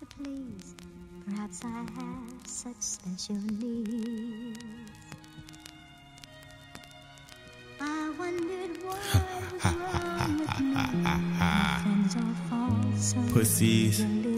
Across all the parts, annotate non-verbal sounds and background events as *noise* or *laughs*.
to please? Perhaps I have such special needs. I wondered what was *laughs* wrong with me. Friends are false. Pussies.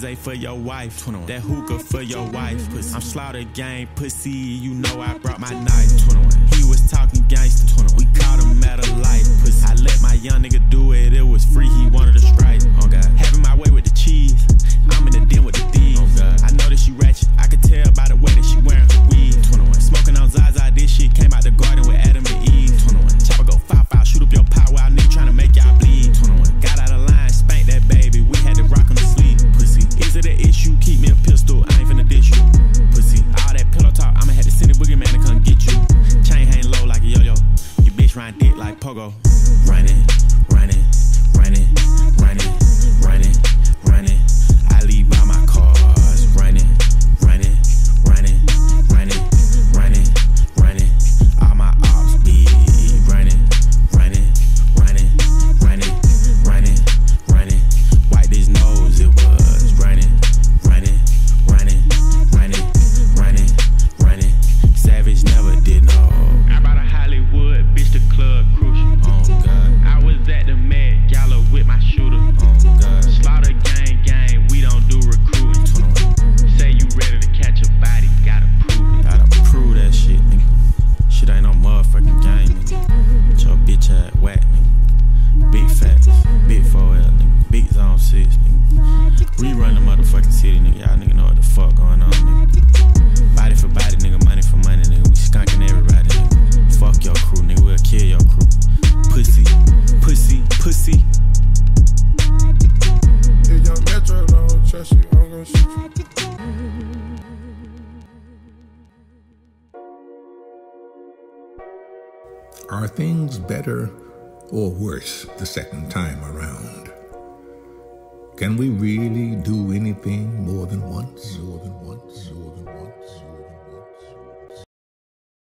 Blase for your wife. 21. That hookah for your wife. Pussy. I'm slaughter gang pussy. You know I brought my knife. 21. He was talking gangster. 21. We caught him at go. Running. Are things better or worse the second time around? Can we really do anything more than once, more than once, more than once?